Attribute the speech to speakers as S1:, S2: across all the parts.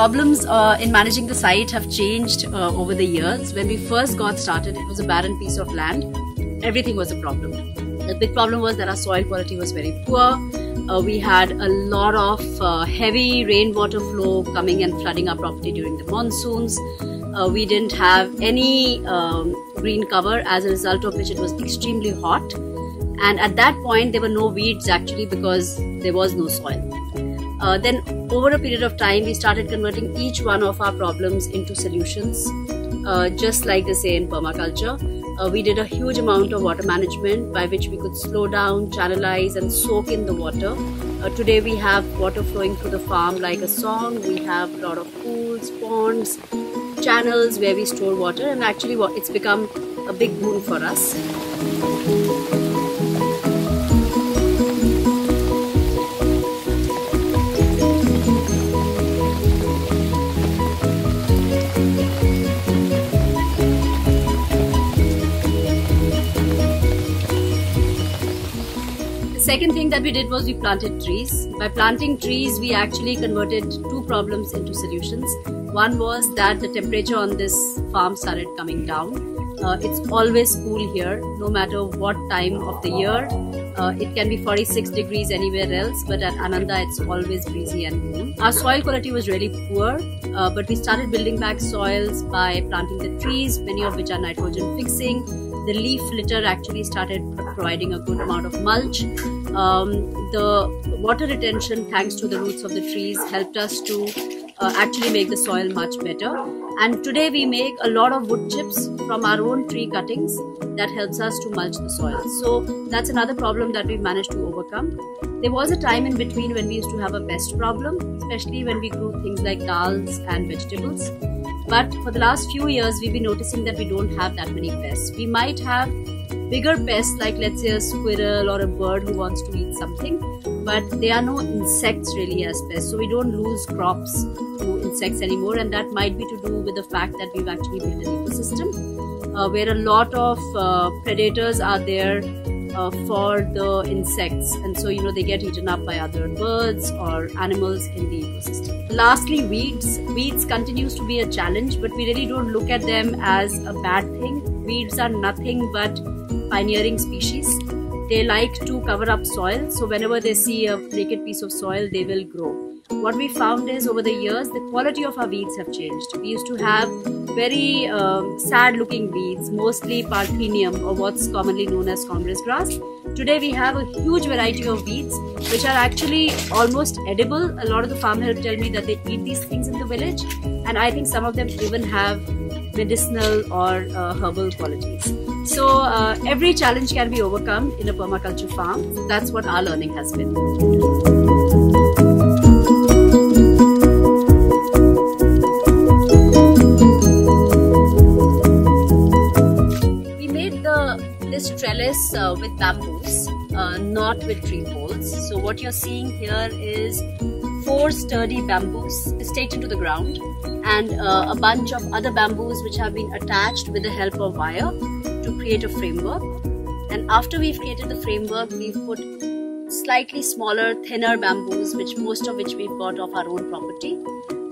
S1: problems uh, in managing the site have changed uh, over the years. When we first got started, it was a barren piece of land. Everything was a problem. The big problem was that our soil quality was very poor. Uh, we had a lot of uh, heavy rainwater flow coming and flooding our property during the monsoons. Uh, we didn't have any um, green cover, as a result of which it was extremely hot. And at that point, there were no weeds actually because there was no soil. Uh, then, over a period of time, we started converting each one of our problems into solutions, uh, just like they say in permaculture. Uh, we did a huge amount of water management by which we could slow down, channelize, and soak in the water. Uh, today, we have water flowing through the farm like a song. We have a lot of pools, ponds, channels where we store water, and actually, it's become a big boon for us. Second thing that we did was we planted trees. By planting trees, we actually converted two problems into solutions. One was that the temperature on this farm started coming down. Uh, it's always cool here, no matter what time of the year. Uh, it can be 46 degrees anywhere else, but at Aanandaa it's always breezy and cool. Our soil quality was really poor, uh, but we started building back soils by planting the trees, many of which are nitrogen fixing. The leaf litter actually started providing a good amount of mulch. Um, the water retention, thanks to the roots of the trees, helped us to uh, actually make the soil much better. And today we make a lot of wood chips from our own tree cuttings that helps us to mulch the soil. So that's another problem that we've managed to overcome. There was a time in between when we used to have a pest problem, especially when we grew things like dals and vegetables. But for the last few years, we've been noticing that we don't have that many pests. We might have bigger pests like let's say a squirrel or a bird who wants to eat something but there are no insects really as pests so we don't lose crops to insects anymore and that might be to do with the fact that we've actually built an ecosystem uh, where a lot of uh, predators are there uh, for the insects. And so you know they get eaten up by other birds or animals in the ecosystem. Lastly weeds. Weeds continues to be a challenge but we really don't look at them as a bad thing. Weeds are nothing but pioneering species. They like to cover up soil, so whenever they see a naked piece of soil, they will grow. What we found is over the years, the quality of our weeds have changed. We used to have very um, sad looking weeds, mostly Parthenium or what's commonly known as Congress grass. Today we have a huge variety of weeds which are actually almost edible. A lot of the farm help tell me that they eat these things in the village, and I think some of them even have medicinal or uh, herbal qualities. So uh, every challenge can be overcome in a permaculture farm. That's what our learning has been. This trellis uh, with bamboos, uh, not with tree poles. So what you're seeing here is four sturdy bamboos staked into the ground and uh, a bunch of other bamboos which have been attached with the help of wire to create a framework. And after we've created the framework, we've put slightly smaller, thinner bamboos, which most of which we've got off our own property,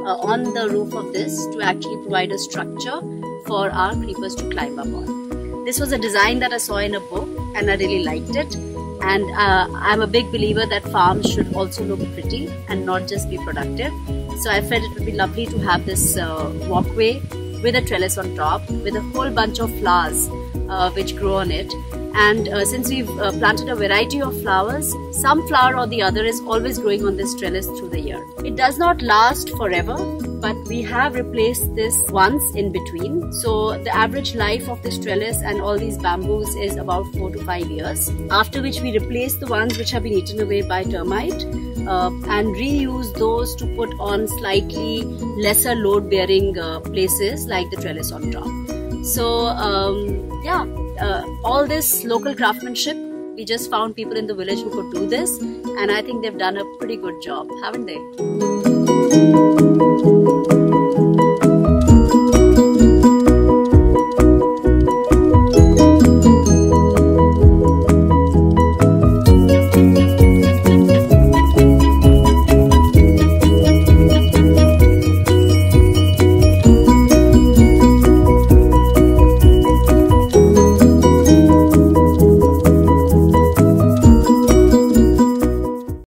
S1: uh, on the roof of this to actually provide a structure for our creepers to climb up on. This was a design that I saw in a book and I really liked it. And uh, I'm a big believer that farms should also look pretty and not just be productive. So I felt it would be lovely to have this uh, walkway with a trellis on top with a whole bunch of flowers uh, which grow on it. And uh, since we've uh, planted a variety of flowers, some flower or the other is always growing on this trellis through the year. It does not last forever, but we have replaced this once in between. So the average life of this trellis and all these bamboos is about four to five years. After which we replace the ones which have been eaten away by termite uh, and reuse those to put on slightly lesser load bearing uh, places like the trellis on top. So um, yeah, uh, all this local craftsmanship, we just found people in the village who could do this, and I think they've done a pretty good job, haven't they?